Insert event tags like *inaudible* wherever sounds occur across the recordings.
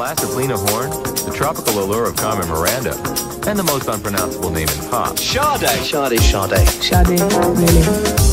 class of Lena Horne, the tropical allure of Carmen Miranda, and the most unpronounceable name in pop. Sade. Sade, Sade. Sade, really.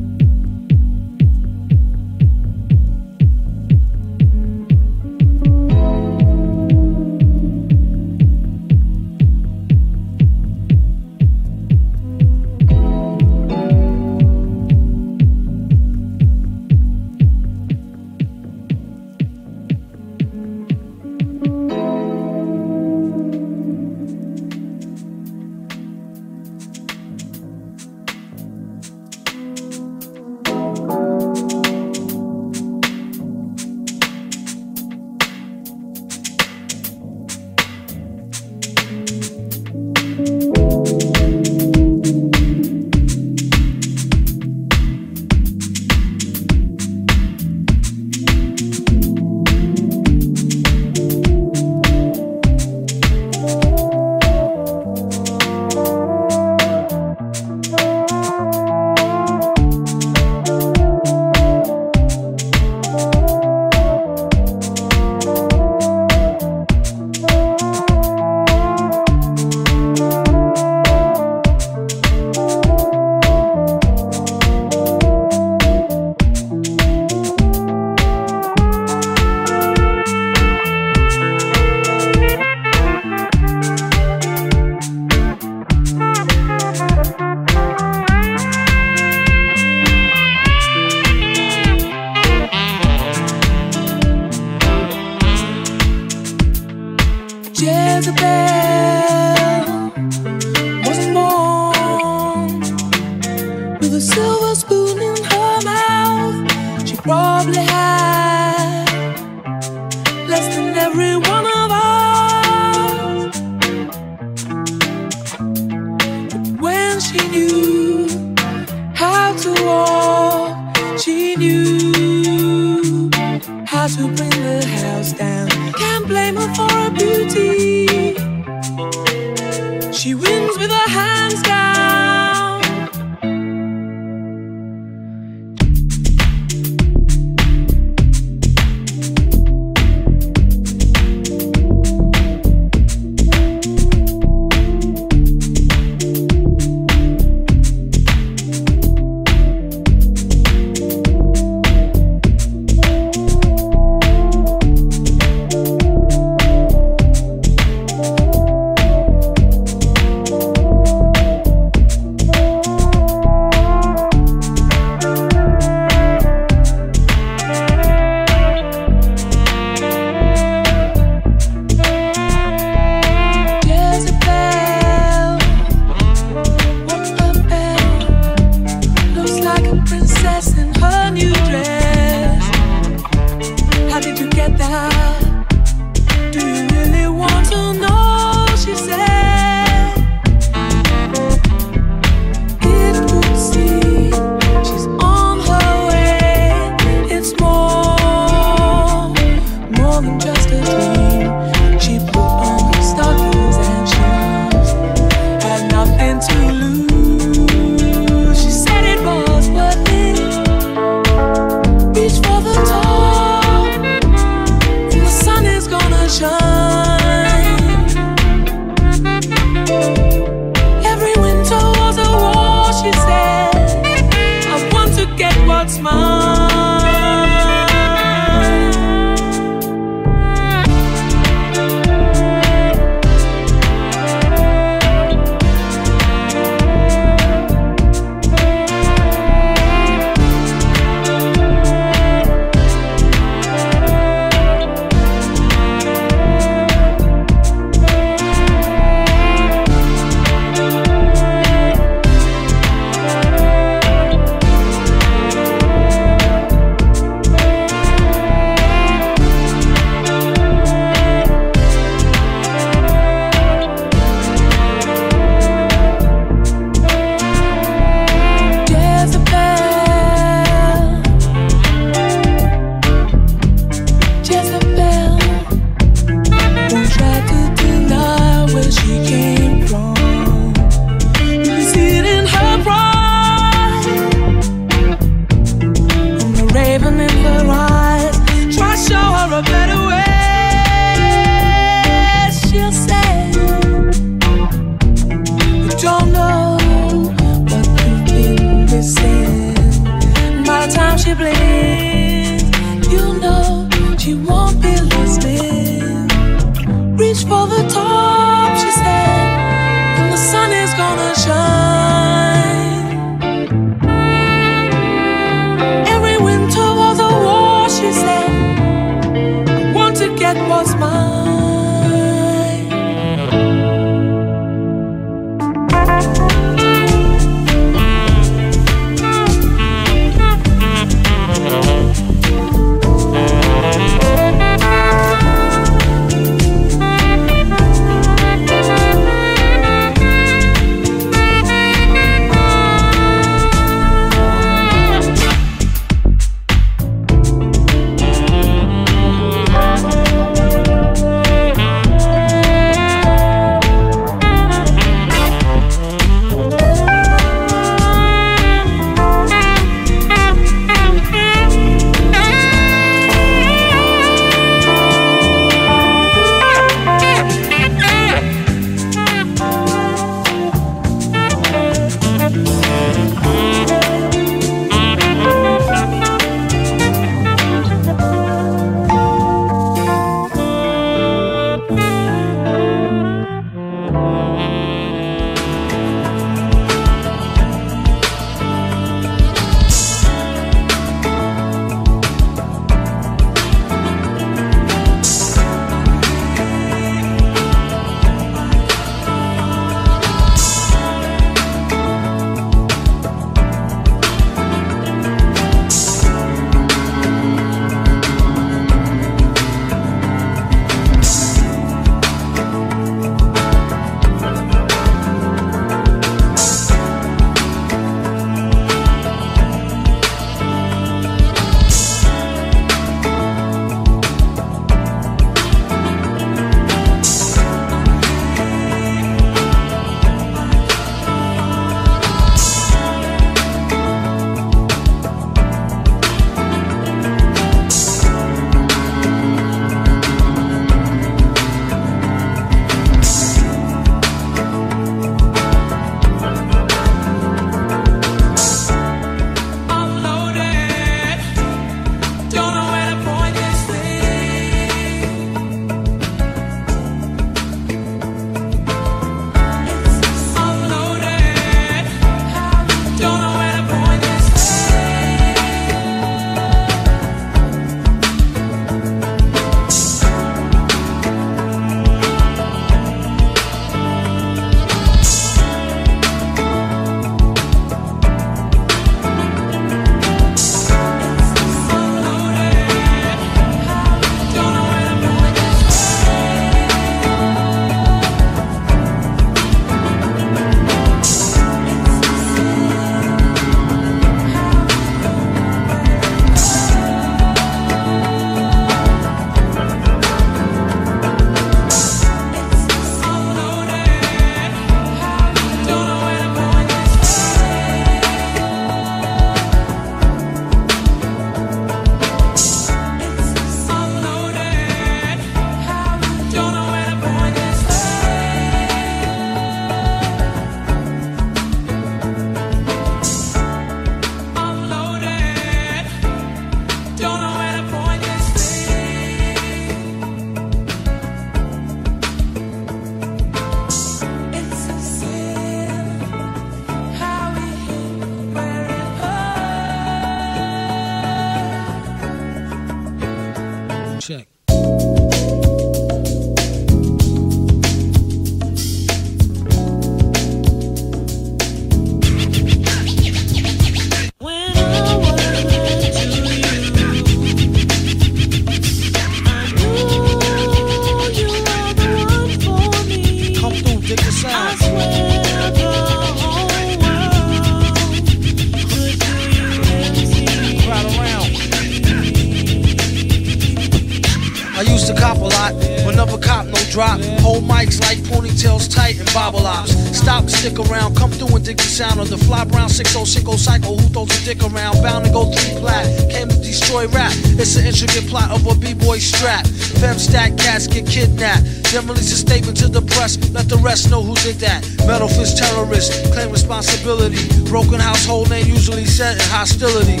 Plot of a b-boy strap. Fem stack cats get kidnapped. Then release a statement to the press, let the rest know who did that. Metal fist terrorist, claim responsibility. Broken household name usually set in hostility.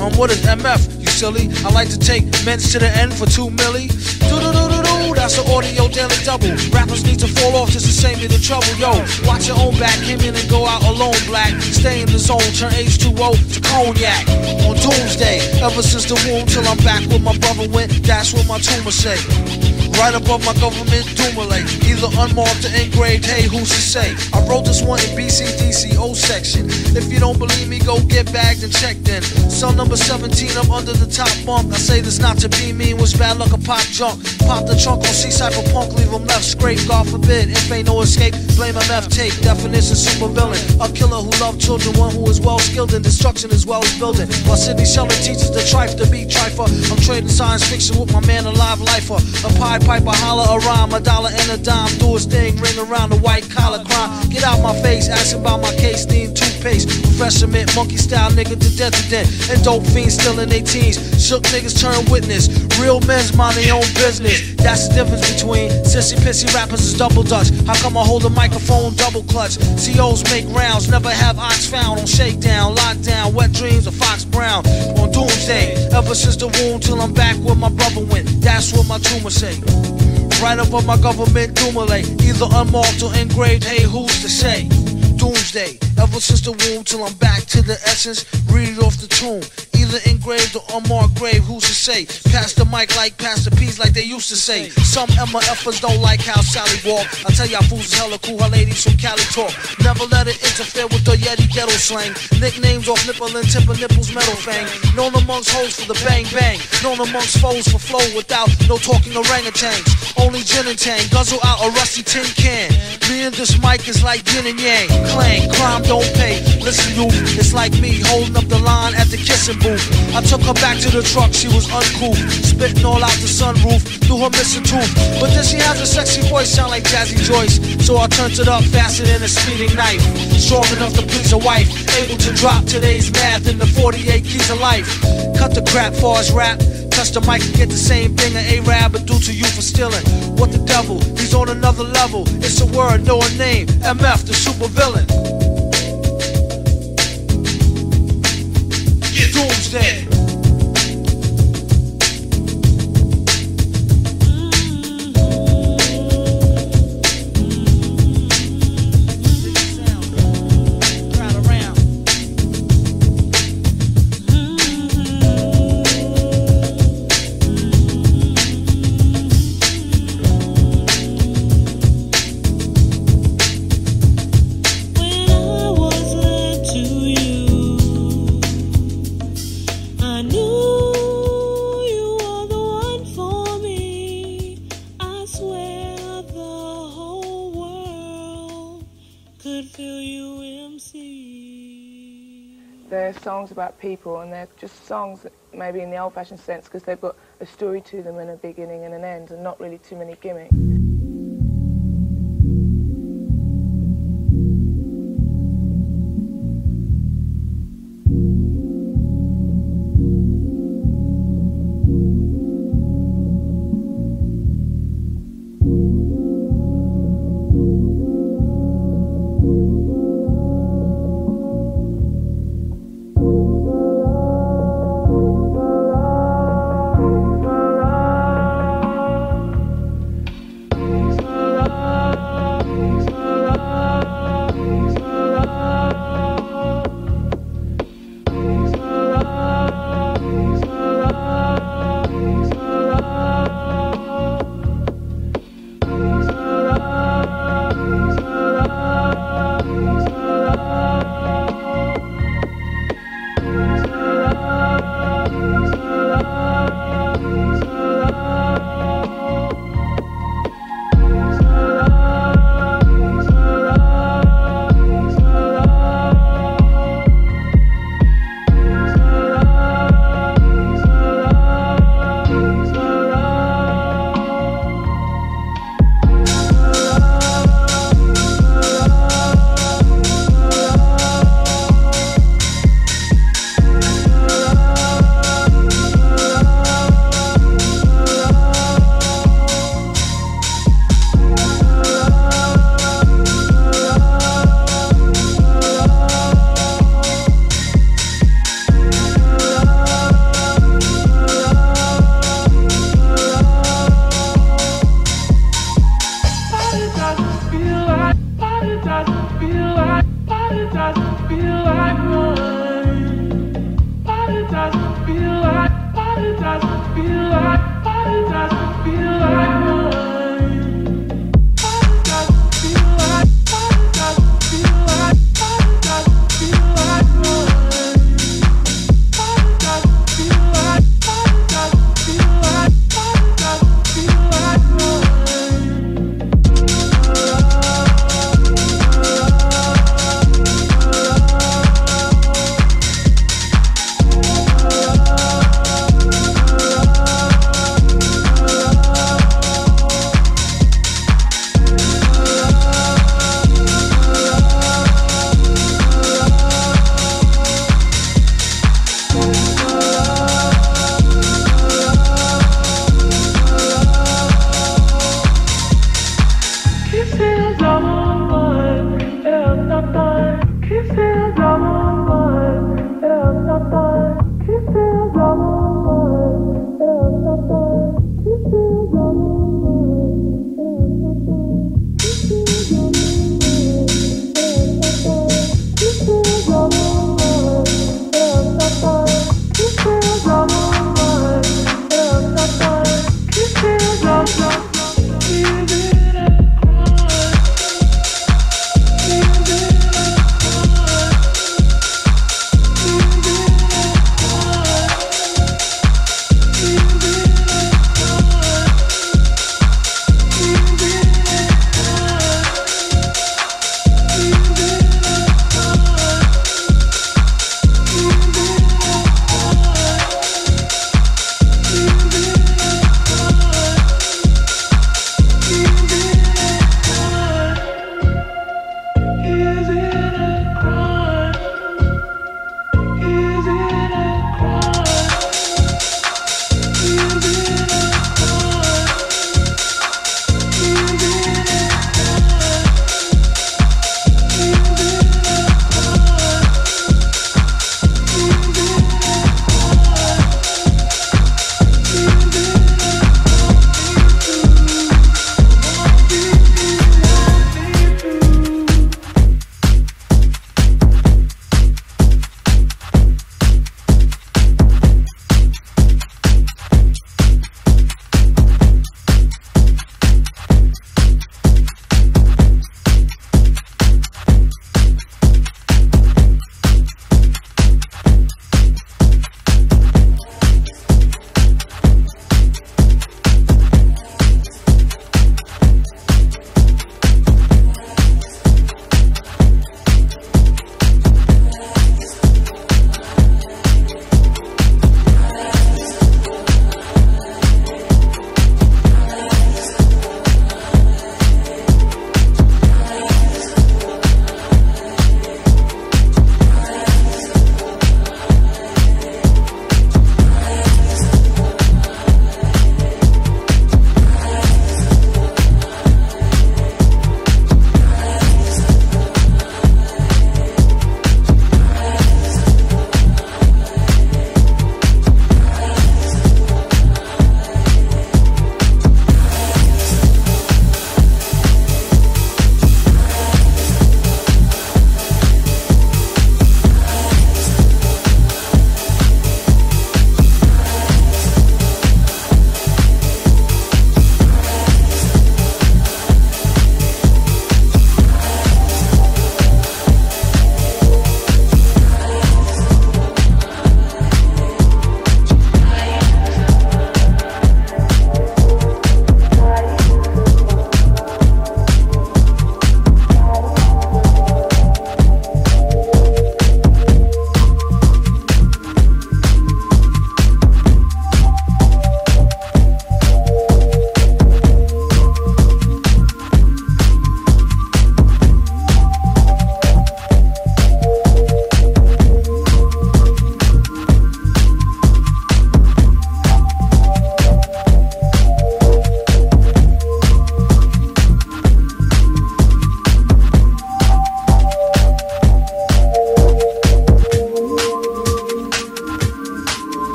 Um, what is MF? You silly? I like to take men's to the end for two milli. That's an audio daily double. Rappers need to fall off just to save me the trouble. Yo, watch your own back, came in and go out alone, black. Stay in the zone, turn H2O to cognac. On doomsday, ever since the womb till I'm back where my brother went, that's what my tumor say. Right above my government Dumoulin. Either unmarked or engraved, hey, who's to say? I wrote this one in BCDC O section. If you don't believe me, go get bagged and checked in. Cell number 17, I'm under the top bunk. I say this not to be mean, was bad luck a pop junk. Pop the trunk on C-Cypher punk, leave him left scrape. God forbid, if ain't no escape, blame MF tape. Definition super villain. A killer who loved children, one who is well skilled in destruction as well as building. While Sidney Sheldon teaches the trife to be trifer. I'm trading science fiction with my man, a live lifer. A pie piper, holler a rhyme, a dollar and a dime. Do his thing, ring around the white collar crime. Get out my face, asking about my case, need toothpaste. Refreshment, monkey style nigga to death to death. And dope fiends still in their teens. Shook niggas turn witness. Real men's mind their own business. That's the difference between sissy pissy rappers is double dutch. How come I hold a microphone double clutch? COs make rounds, never have ox found on shakedown, lockdown, wet dreams of Fox Brown on doomsday. Ever since the womb till I'm back where my brother went. That's what my tumor say. Right above my government Dumoulin, either unmarked or engraved. Hey, who's to say? Doomsday, ever since the womb till I'm back to the essence. Read off the tomb. Either engraved or unmarked grave, who's to say? Pass the mic like Pastor P's like they used to say. Some MFers don't like how Sally walk. I tell y'all fools is hella cool, her ladies from Cali talk. Never let it interfere with the Yeti ghetto slang. Nicknames off nipple and tip of nipples metal fang. Known amongst hoes for the bang bang. Known amongst foes for flow without no talking orangutans. Only gin and tang, guzzle out a rusty tin can. Me and this mic is like yin and yang. Clang, crime don't pay. Listen, you, it's like me holding up the line at the kissing booth. I took her back to the truck, she was uncool. Spitting all out the sunroof through her missing tooth. But then she has a sexy voice, sound like Jazzy Joyce. So I turned it up faster than a speeding knife. Strong enough to please a wife. Able to drop today's math in the 48 keys of life. Cut the crap for his rap. Touch the mic and get the same thing an A-Rab would do to you for stealing. What the devil? He's on another level. It's a word, no a name. MF, the super villain. Doomsday. songs about people and they're just songs maybe in the old-fashioned sense because they've got a story to them and a beginning and an end and not really too many gimmicks.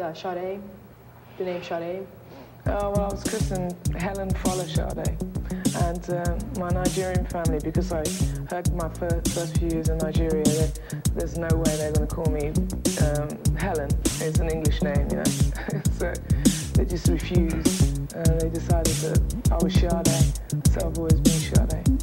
uh, Sade, the name Sade? Oh, well, I was christened Helen Fola Sade. And uh, my Nigerian family, because I heard my first, first few years in Nigeria, they, there's no way they're going to call me um, Helen. It's an English name, you know. *laughs* so they just refused. And they decided that I was Sade. So I've always been Sade.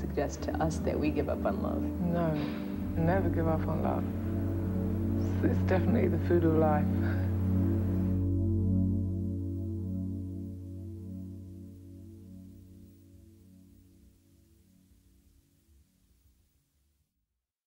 Suggest to us that we give up on love. No, never give up on love. It's, definitely the food of life.